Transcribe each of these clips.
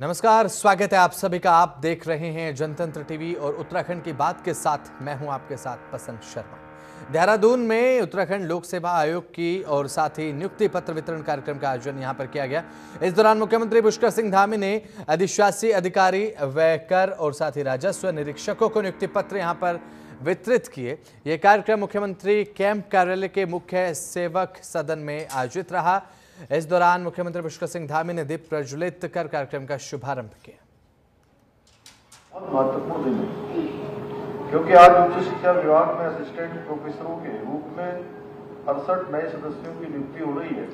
नमस्कार, स्वागत है आप सभी का। आप देख रहे हैं जनतंत्र टीवी और उत्तराखंड की बात के साथ मैं हूँ आपके साथ पसंद शर्मा। देहरादून में उत्तराखंड लोक सेवा आयोग की और साथ ही नियुक्ति पत्र वितरण कार्यक्रम का आयोजन यहाँ पर किया गया। इस दौरान मुख्यमंत्री पुष्कर सिंह धामी ने अधिशासी अधिकारी व कर और साथ ही राजस्व निरीक्षकों को नियुक्ति पत्र यहाँ पर वितरित किए। ये कार्यक्रम मुख्यमंत्री कैंप कार्यालय के मुख्य सेवक सदन में आयोजित रहा। इस दौरान मुख्यमंत्री पुष्कर सिंह धामी ने दीप प्रज्वलित कर कार्यक्रम का शुभारंभ किया। महत्वपूर्ण दिन क्योंकि आज उच्च शिक्षा विभाग में असिस्टेंट प्रोफेसरों के रूप में अड़सठ नए सदस्यों की नियुक्ति हो रही है।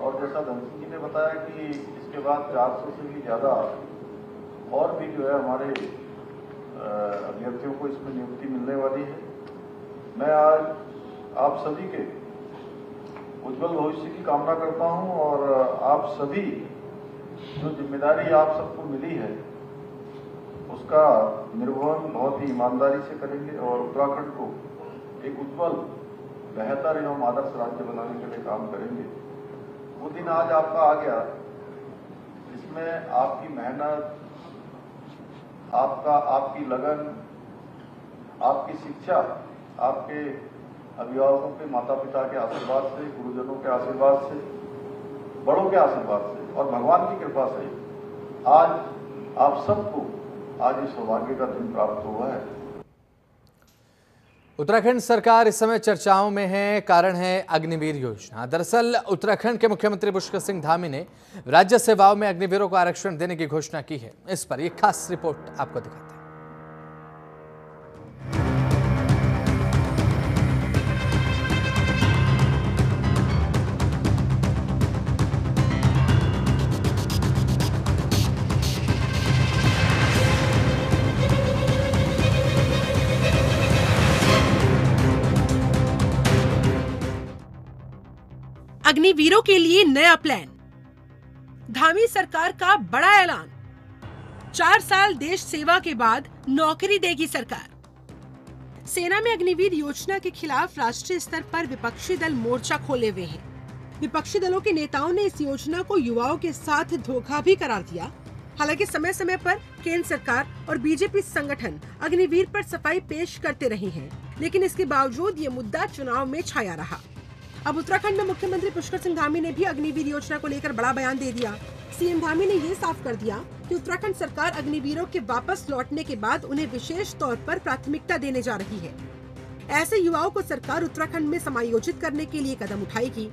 और जैसा धनसिंह जी ने बताया कि इसके बाद 400 से भी ज़्यादा और भी जो है हमारे अभ्यर्थियों को इसमें नियुक्ति मिलने वाली है। मैं आज आप सभी के उज्जवल भविष्य की कामना करता हूँ और आप सभी जो ज़िम्मेदारी आप सबको मिली है, उसका निर्वहन बहुत ही ईमानदारी से करेंगे और उत्तराखंड को एक उज्जवल, बेहतर एवं आदर्श राज्य बनाने के लिए काम करेंगे। वो दिन आज आपका आ गया, जिसमें आपकी मेहनत, आपका, आपकी लगन, आपकी शिक्षा, आपके अभिभावकों के माता पिता के आशीर्वाद से, गुरुजनों के आशीर्वाद से, बड़ों के आशीर्वाद से और भगवान की कृपा से आज आप सबको आज इस सौभाग्य का दिन प्राप्त हुआ है। उत्तराखंड सरकार इस समय चर्चाओं में है, कारण है अग्निवीर योजना। दरअसल उत्तराखंड के मुख्यमंत्री पुष्कर सिंह धामी ने राज्य सेवाओं में अग्निवीरों को आरक्षण देने की घोषणा की है। इस पर एक खास रिपोर्ट आपको दिखाते हैं। अग्निवीरों के लिए नया प्लान धामी सरकार का बड़ा ऐलान. चार साल देश सेवा के बाद नौकरी देगी सरकार. सेना में अग्निवीर योजना के खिलाफ राष्ट्रीय स्तर पर विपक्षी दल मोर्चा खोले हुए हैं. विपक्षी दलों के नेताओं ने इस योजना को युवाओं के साथ धोखा भी करार दिया. हालाँकि समय समय पर केंद्र सरकार और बीजेपी संगठन अग्निवीर पर सफ़ाई पेश करते रहे हैं, लेकिन इसके बावजूद ये मुद्दा चुनाव में छाया रहा। अब उत्तराखंड में मुख्यमंत्री पुष्कर सिंह धामी ने भी अग्निवीर योजना को लेकर बड़ा बयान दे दिया। सीएम धामी ने ये साफ़ कर दिया कि उत्तराखंड सरकार अग्निवीरों के वापस लौटने के बाद उन्हें विशेष तौर पर प्राथमिकता देने जा रही है। ऐसे युवाओं को सरकार उत्तराखंड में समायोजित करने के लिए कदम उठाएगी।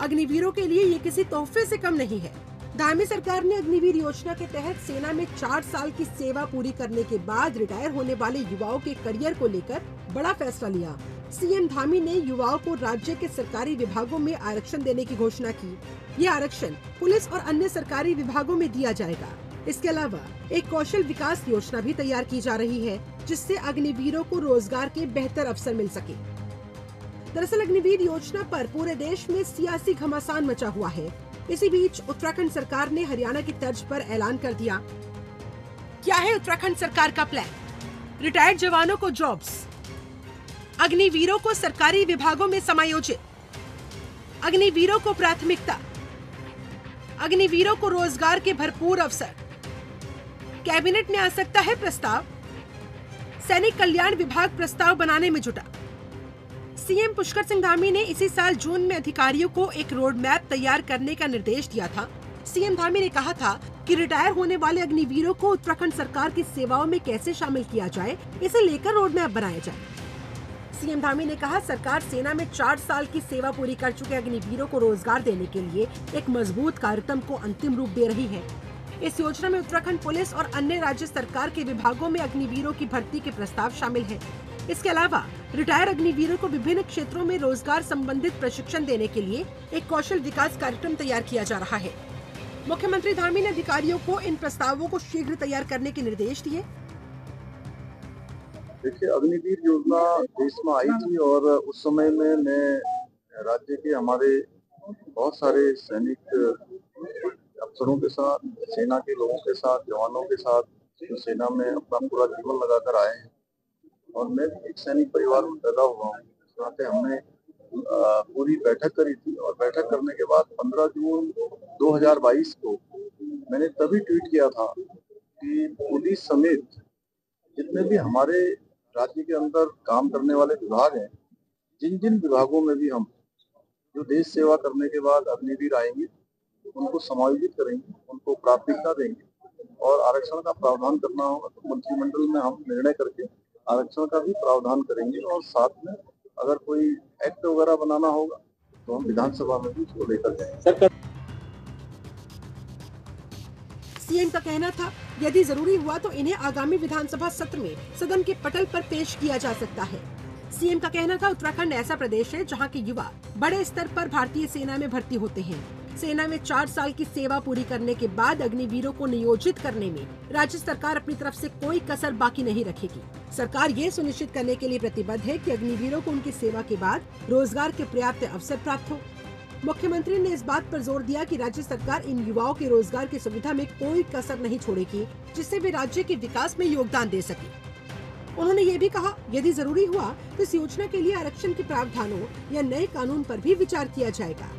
अग्निवीरों के लिए ये किसी तोहफे से कम नहीं है। धामी सरकार ने अग्निवीर योजना के तहत सेना में चार साल की सेवा पूरी करने के बाद रिटायर होने वाले युवाओं के करियर को लेकर बड़ा फैसला लिया। सीएम धामी ने युवाओं को राज्य के सरकारी विभागों में आरक्षण देने की घोषणा की। ये आरक्षण पुलिस और अन्य सरकारी विभागों में दिया जाएगा। इसके अलावा एक कौशल विकास योजना भी तैयार की जा रही है, जिससे अग्निवीरों को रोज़गार के बेहतर अवसर मिल सके। दरअसल अग्निवीर योजना पर पूरे देश में सियासी घमासान मचा हुआ है। इसी बीच उत्तराखंड सरकार ने हरियाणा की तर्ज पर ऐलान कर दिया। क्या है उत्तराखंड सरकार का प्लान रिटायर्ड जवानों को जॉब्स अग्निवीरों को सरकारी विभागों में समायोजित। अग्निवीरों को प्राथमिकता। अग्निवीरों को रोज़गार के भरपूर अवसर। कैबिनेट में आ सकता है प्रस्ताव। सैनिक कल्याण विभाग प्रस्ताव बनाने में जुटा। सीएम पुष्कर सिंह धामी ने इसी साल जून में अधिकारियों को एक रोड मैप तैयार करने का निर्देश दिया था। सीएम धामी ने कहा था कि रिटायर होने वाले अग्निवीरों को उत्तराखंड सरकार की सेवाओं में कैसे शामिल किया जाए, इसे लेकर रोड मैप बनाया जाए। सीएम धामी ने कहा, सरकार सेना में चार साल की सेवा पूरी कर चुके अग्निवीरों को रोज़गार देने के लिए एक मज़बूत कार्यक्रम को अंतिम रूप दे रही है। इस योजना में उत्तराखंड पुलिस और अन्य राज्य सरकार के विभागों में अग्निवीरों की भर्ती के प्रस्ताव शामिल है। इसके अलावा, रिटायर अग्निवीरों को विभिन्न क्षेत्रों में रोज़गार संबंधित प्रशिक्षण देने के लिए एक कौशल विकास कार्यक्रम तैयार किया जा रहा है। मुख्यमंत्री धामी ने अधिकारियों को इन प्रस्तावों को शीघ्र तैयार करने के निर्देश दिए। देखिए, अग्निवीर योजना देश में आई थी और उस समय में मैं राज्य के हमारे बहुत सारे सैनिक अफसरों के साथ, सेना के लोगों के साथ, जवानों के साथ जो सेना में अपना पूरा जीवन लगाकर आए हैं। और मैं एक सैनिक परिवार में पैदा हुआ हूँ। इस नाते हमने पूरी बैठक करी थी और बैठक करने के बाद 15 जून 2022 को मैंने तभी ट्वीट किया था कि पुलिस समेत जितने भी हमारे राज्य के अंदर काम करने वाले विभाग हैं। जिन जिन विभागों में भी हम जो देश सेवा करने के बाद अग्निवीर आएँगे उनको समायोजित करेंगे, उनको प्राथमिकता देंगे और आरक्षण का प्रावधान करना होगा तो मंत्रिमंडल में हम निर्णय करके आरक्षण का भी प्रावधान करेंगे और साथ में अगर कोई एक्ट वगैरह बनाना होगा तो हम विधानसभा में भी उसको लेकर जाएँगे। सीएम का कहना था। यदि ज़रूरी हुआ तो इन्हें आगामी विधानसभा सत्र में सदन के पटल पर पेश किया जा सकता है। सीएम का कहना था, उत्तराखंड ऐसा प्रदेश है जहाँ के युवा बड़े स्तर पर भारतीय सेना में भर्ती होते हैं। सेना में चार साल की सेवा पूरी करने के बाद अग्निवीरों को नियोजित करने में राज्य सरकार अपनी तरफ़ से कोई कसर बाकी नहीं रखेगी। सरकार ये सुनिश्चित करने के लिए प्रतिबद्ध है कि अग्निवीरों को उनकी सेवा के बाद रोज़गार के पर्याप्त अवसर प्राप्त हो। मुख्यमंत्री ने इस बात पर ज़ोर दिया कि राज्य सरकार इन युवाओं के रोज़गार की सुविधा में कोई कसर नहीं छोड़ेगी, जिससे वे राज्य के विकास में योगदान दे सके। उन्होंने ये भी कहा, यदि ज़रूरी हुआ तो इस योजना के लिए आरक्षण के प्रावधानों या नए कानून पर भी विचार किया जाएगा।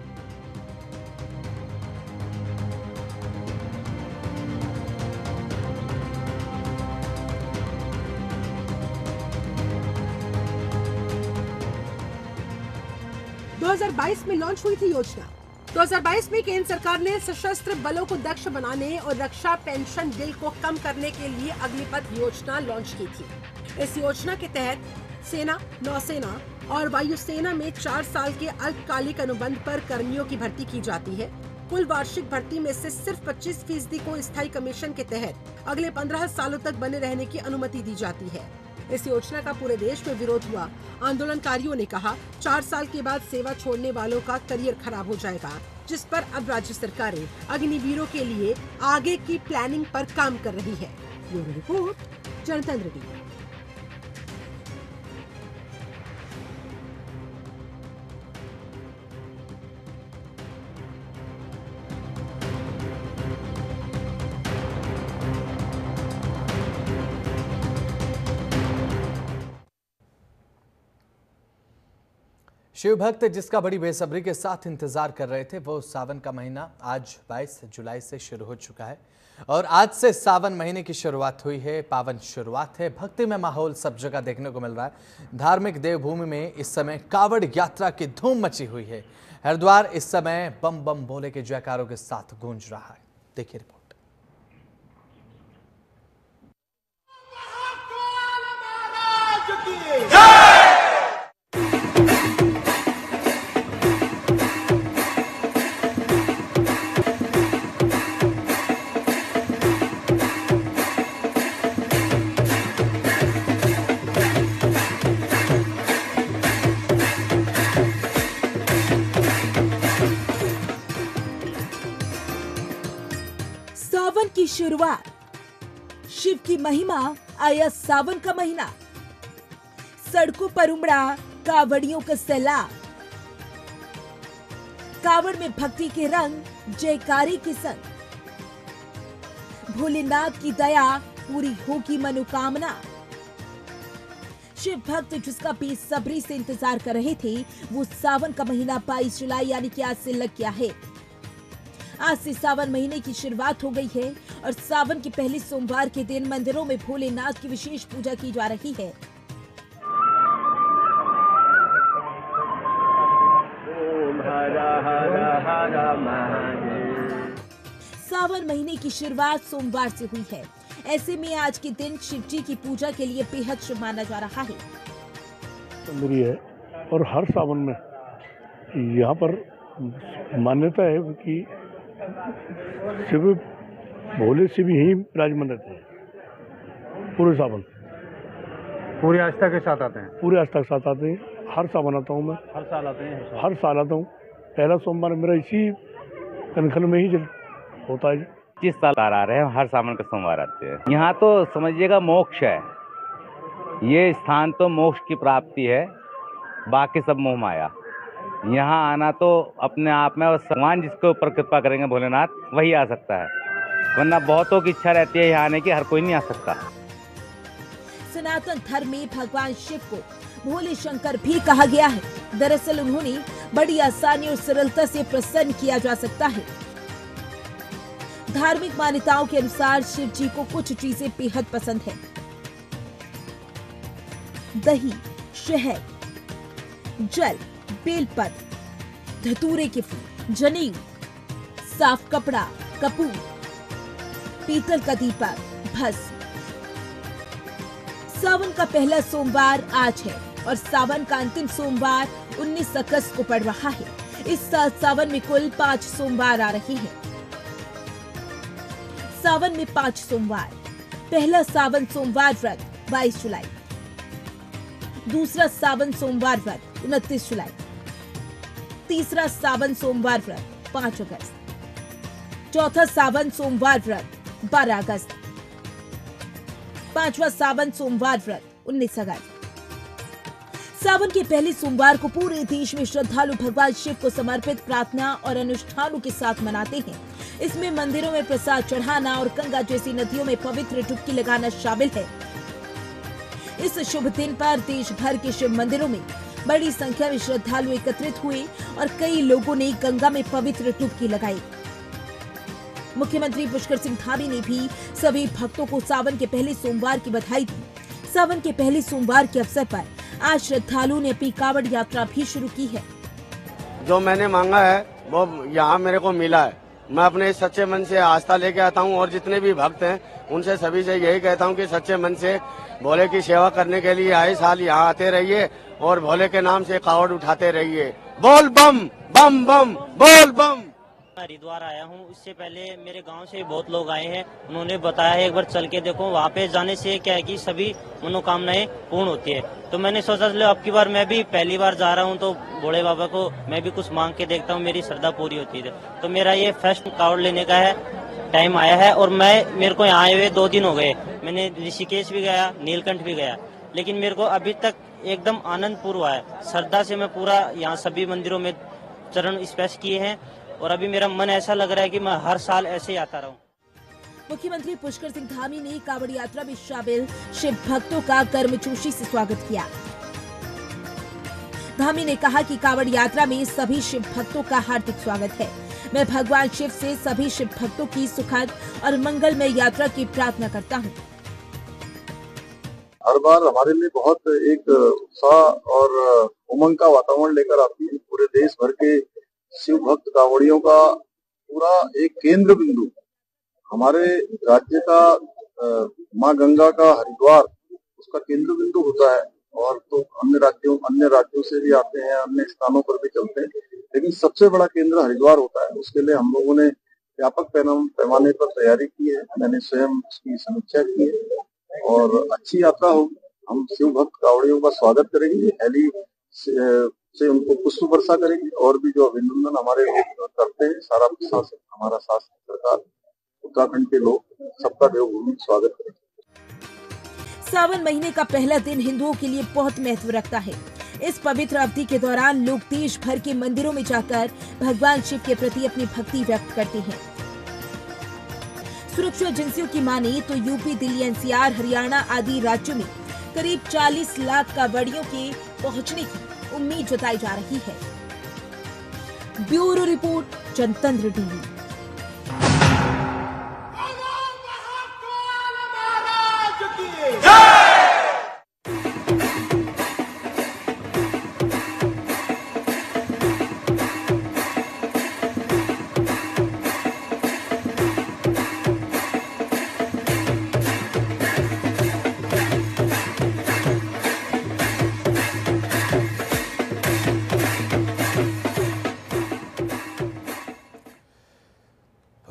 दो हज़ार बाईस में लॉन्च हुई थी योजना। 2022 में केंद्र सरकार ने सशस्त्र बलों को दक्ष बनाने और रक्षा पेंशन बिल को कम करने के लिए अग्निपथ योजना लॉन्च की थी। इस योजना के तहत सेना, नौसेना और वायुसेना में चार साल के अल्पकालिक अनुबंध पर कर्मियों की भर्ती की जाती है। कुल वार्षिक भर्ती में से सिर्फ़ 25 फ़ीसदी को स्थायी कमीशन के तहत अगले 15 सालों तक बने रहने की अनुमति दी जाती है। इस योजना का पूरे देश में विरोध हुआ। आंदोलनकारियों ने कहा, चार साल के बाद सेवा छोड़ने वालों का करियर खराब हो जाएगा, जिस पर अब राज्य सरकारें अग्निवीरों के लिए आगे की प्लानिंग पर काम कर रही है। Bureau report, Janatantra TV. Shiv भक्त जिसका बड़ी बेसब्री के साथ इंतज़ार कर रहे थे, वो सावन का महीना आज 22 जुलाई से शुरू हो चुका है। और आज से सावन महीने की शुरुआत हुई है, पावन शुरुआत है। भक्ति में माहौल सब जगह देखने को मिल रहा है। धार्मिक देवभूमि में इस समय कावड़ यात्रा की धूम मची हुई है। हरिद्वार इस समय बम बम भोले के जयकारों के साथ गूंज रहा है। देखिए रिपोर्ट। सावन की शुरुआत। शिव की महिमा आया सावन का महीना। सड़कों पर उमड़ा कावड़ियों का सैलाब। कावड़ में भक्ति के रंग जयकारी के संग। भोलेनाथ की दया पूरी होगी मनोकामना। शिव भक्त जिसका बेसब्री से इंतज़ार कर रहे थे, वो सावन का महीना 22 जुलाई यानी कि आज से लग गया है। आज से सावन महीने की शुरुआत हो गई है और सावन के पहले सोमवार के दिन मंदिरों में भोलेनाथ की विशेष पूजा की जा रही है। सावन महीने की शुरुआत सोमवार से हुई है। ऐसे में आज के दिन शिव जी की पूजा के लिए बेहद शुभ माना जा रहा है। सुंदरी है और हर सावन में यहाँ पर मान्यता है कि शिव भोले शिव यहीं विराजमान रहते हैं पूरे सावन। पूरी आस्था के साथ आते हैं? पूरे आस्था के साथ आते हैं। हर सावन आता हूँ मैं। हर साल आते हैं हर साल आता हूँ। पहला सोमवार मेरा इसी कनखल में ही जल- होता है। जिस साल आ रहे हैं हर सावन का सोमवार आते हैं। यहाँ तो समझिएगा मोक्ष है। ये स्थान तो मोक्ष की प्राप्ति है। बाकी सब मोह माया। यहाँ आना तो अपने आप में और भगवान जिसके ऊपर कृपा करेंगे भोलेनाथ, वही आ सकता है। वरना बहुतों की इच्छा रहती है यहाँ आने की, हर कोई नहीं आ सकता। सनातन धर्म में भगवान शिव को भोले शंकर भी कहा गया है। दरअसल उन्होंने बड़ी आसानी और सरलता से प्रसन्न किया जा सकता है। धार्मिक मान्यताओं के अनुसार शिव जी को कुछ चीज़ें बेहद पसंद है। दही, शहद, जल बेलपत्र धतूरे के फूल, जनेऊ, साफ़ कपड़ा, कपूर, पीतल का दीपक भस्म। सावन का पहला सोमवार आज है और सावन का अंतिम सोमवार 19 अगस्त को पड़ रहा है। इस साल सावन में कुल पाँच सोमवार आ रहे हैं। सावन में पाँच सोमवार, पहला सावन सोमवार व्रत 22 जुलाई। दूसरा सावन सोमवार व्रत 29 जुलाई। तीसरा सावन सोमवार व्रत 5 अगस्त। चौथा सावन सोमवार व्रत 12 अगस्त। पांचवा सावन सोमवार व्रत 19 अगस्त। सावन के पहले सोमवार को पूरे देश में श्रद्धालु भगवान शिव को समर्पित प्रार्थना और अनुष्ठानों के साथ मनाते हैं। इसमें मंदिरों में प्रसाद चढ़ाना और गंगा जैसी नदियों में पवित्र डुबकी लगाना शामिल है। इस शुभ दिन पर देश भर के शिव मंदिरों में बड़ी संख्या में श्रद्धालु एकत्रित हुए और कई लोगों ने गंगा में पवित्र डुबकी लगाई। मुख्यमंत्री पुष्कर सिंह धामी ने भी सभी भक्तों को सावन के पहले सोमवार की बधाई दी। सावन के पहले सोमवार के अवसर पर आज श्रद्धालुओं ने अपनी कावड़ यात्रा भी शुरू की है। जो मैंने मांगा है, वो यहाँ मेरे को मिला है। मैं अपने सच्चे मन से आस्था लेके आता हूँ और जितने भी भक्त हैं, उनसे सभी से यही कहता हूँ कि सच्चे मन से भोले की सेवा करने के लिए आए, साल यहाँ आते रहिए और भोले के नाम से कावड़ उठाते रहिए। बोल बम बम बम, बोल बम। हरिद्वार आया हूँ। इससे पहले मेरे गाँव से बहुत लोग आए हैं। उन्होंने बताया है, एक बार चल के देखो, वहाँ पे जाने से क्या है कि सभी मनोकामनाएँ पूर्ण होती है। तो मैंने सोचा, चलो अब की बार मैं भी पहली बार जा रहा हूँ तो भोले बाबा को मैं भी कुछ मांग के देखता हूँ, मेरी श्रद्धा पूरी होती है। तो मेरा ये फ़र्स्ट कार्ड लेने का है टाइम आया है और मैं, मेरे को यहाँ आए हुए दो दिन हो गए। मैंने ऋषिकेश भी गया, नीलकंठ भी गया। लेकिन मेरे को अभी तक एकदम आनंद पूर्व है श्रद्धा से मैं पूरा यहाँ सभी मंदिरों में चरण स्पर्श किए हैं। और अभी मेरा मन ऐसा लग रहा है कि मैं हर साल ऐसे ही आता रहूँ। मुख्यमंत्री पुष्कर सिंह धामी ने कावड़ यात्रा में शामिल शिव भक्तों का गर्मजोशी से स्वागत किया। धामी ने कहा कि कावड़ यात्रा में सभी शिव भक्तों का हार्दिक स्वागत है। मैं भगवान शिव से सभी शिव भक्तों की सुखद और मंगलमय यात्रा की प्रार्थना करता हूँ। हर बार हमारे लिए बहुत एक उत्साह और उमंग का वातावरण लेकर आती है पूरे देश भर के शिव भक्त कांवड़ियों का पूरा एक केंद्र बिंदु हमारे राज्य का माँ गंगा का हरिद्वार, उसका केंद्र बिंदु होता है। और तो अन्य राज्यों अन्य राज्यों से भी आते हैं, अन्य स्थानों पर भी चलते हैं। लेकिन सबसे बड़ा केंद्र हरिद्वार होता है। उसके लिए हम लोगों ने व्यापक पैमाने पर तैयारी की है। मैंने स्वयं उसकी समीक्षा की है। और अच्छी यात्रा होगी हम शिव भक्त कावड़ियों का स्वागत करेंगे। हेली से, उनको पुष्प वर्षा करेंगे और भी जो अभिनंदन हमारे लोग करते हैं सारा प्रशासन हमारा शासन सरकार उत्तराखंड के लोग सबका देवभूमि स्वागत करेंगे सावन महीने का पहला दिन हिंदुओं के लिए बहुत महत्व रखता है। इस पवित्र अवधि के दौरान लोग देश भर के मंदिरों में जाकर भगवान शिव के प्रति अपनी भक्ति व्यक्त करते हैं। सुरक्षा एजेंसियों की माने तो यूपी दिल्ली एनसीआर हरियाणा आदि राज्यों में करीब 40 लाख कावड़ियों के पहुँचने की उम्मीद जताई जा रही है। Bureau report Janatantra TV.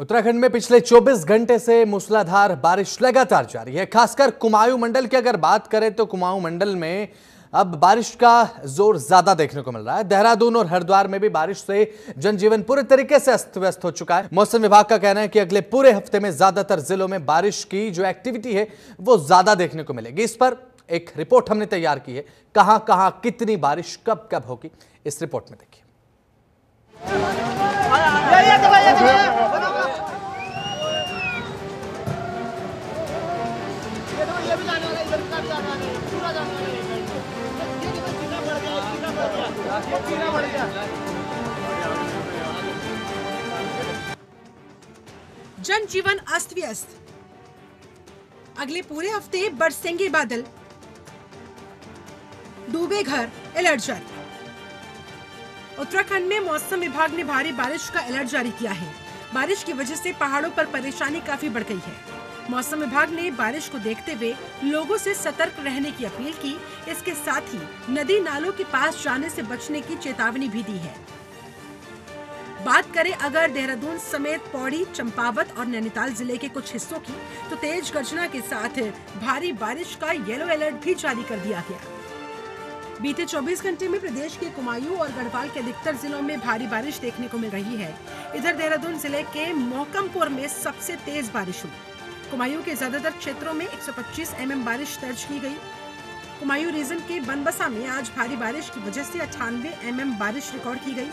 Uttarakhand में पिछले 24 घंटे से मूसलाधार बारिश लगातार जारी है। खासकर कुमाऊं मंडल की अगर बात करें तो कुमाऊं मंडल में अब बारिश का ज़ोर ज़्यादा देखने को मिल रहा है। देहरादून और हरिद्वार में भी बारिश से जनजीवन पूरे तरीके से अस्त व्यस्त हो चुका है। मौसम विभाग का कहना है कि अगले पूरे हफ़्ते में ज़्यादातर जिलों में बारिश की जो एक्टिविटी है, वो ज़्यादा देखने को मिलेगी। इस पर एक रिपोर्ट हमने तैयार की है। कहाँ कहाँ कितनी बारिश कब कब होगी, इस रिपोर्ट में देखिए। जनजीवन अस्त व्यस्त अगले पूरे हफ़्ते बरसेंगे बादल। डूबे घर, अलर्ट जारी। उत्तराखंड में मौसम विभाग ने भारी बारिश का अलर्ट जारी किया है। बारिश की वजह से पहाड़ों पर परेशानी काफ़ी बढ़ गई है। मौसम विभाग ने बारिश को देखते हुए लोगों से सतर्क रहने की अपील की। इसके साथ ही नदी नालों के पास जाने से बचने की चेतावनी भी दी है। बात करें अगर देहरादून समेत पौड़ी, चंपावत और नैनीताल ज़िले के कुछ हिस्सों की तो तेज गर्जना के साथ भारी बारिश का येलो अलर्ट भी जारी कर दिया गया। बीते 24 घंटे में प्रदेश के कुमायूं और गढ़वाल के अधिकतर जिलों में भारी बारिश देखने को मिल रही है। इधर देहरादून ज़िले के मोहकमपुर में सबसे तेज बारिश हुई। कुमायूं के ज़्यादातर क्षेत्रों में 125 एमएम बारिश दर्ज की गई। कुमायूं रीजन के बनबसा में आज भारी बारिश की वजह से अठानवे एमएम बारिश रिकॉर्ड की गई।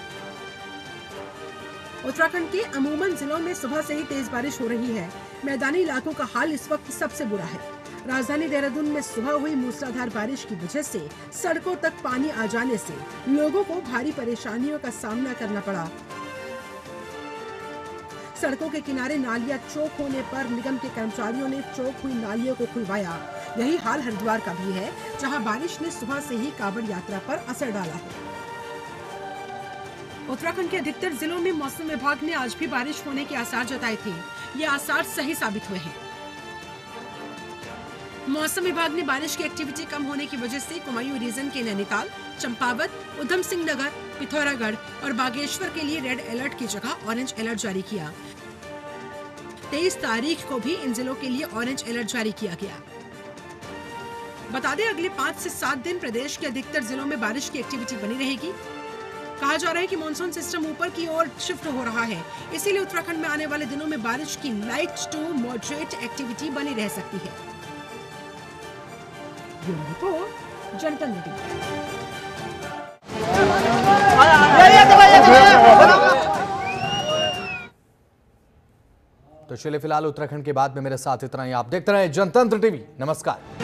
उत्तराखंड के अमूमन जिलों में सुबह से ही तेज बारिश हो रही है। मैदानी इलाकों का हाल इस वक्त सबसे बुरा है। राजधानी देहरादून में सुबह हुई मूसलाधार बारिश की वजह से सड़कों तक पानी आ जाने से लोगों को भारी परेशानियों का सामना करना पड़ा। सड़कों के किनारे नालियाँ चौक होने पर निगम के कर्मचारियों ने चौक हुई नालियों को खुलवाया। यही हाल हरिद्वार का भी है, जहाँ बारिश ने सुबह से ही कांवड़ यात्रा पर असर डाला है। उत्तराखंड के अधिकतर जिलों में मौसम विभाग ने आज भी बारिश होने के आसार जताए थे। ये आसार सही साबित हुए हैं। मौसम विभाग ने बारिश की एक्टिविटी कम होने की वजह से कुमायूं रीजन के नैनीताल, चंपावत उधम सिंह नगर, पिथौरागढ़ और बागेश्वर के लिए रेड अलर्ट की जगह ऑरेंज अलर्ट जारी किया। तेईस तारीख को भी इन जिलों के लिए ऑरेंज अलर्ट जारी किया गया। बता दें, अगले पाँच से सात दिन प्रदेश के अधिकतर जिलों में बारिश की एक्टिविटी बनी रहेगी। कहा जा रहा है कि मानसून सिस्टम ऊपर की ओर शिफ्ट हो रहा है। इसीलिए उत्तराखंड में आने वाले दिनों में बारिश की लाइट टू मॉडरेट एक्टिविटी बनी रह सकती है। जनता तो चलिए फ़िलहाल उत्तराखंड के बाद में मेरे साथ इतना ही। आप देखते रहे जनतंत्र टीवी। नमस्कार।